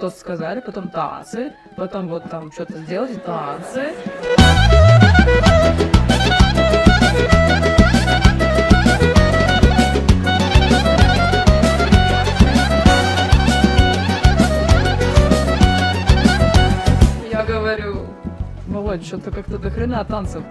тост сказали, потом танцы, потом вот там что-то сделать, танцы. Я говорю, Володь, что-то как-то до хрена танцев.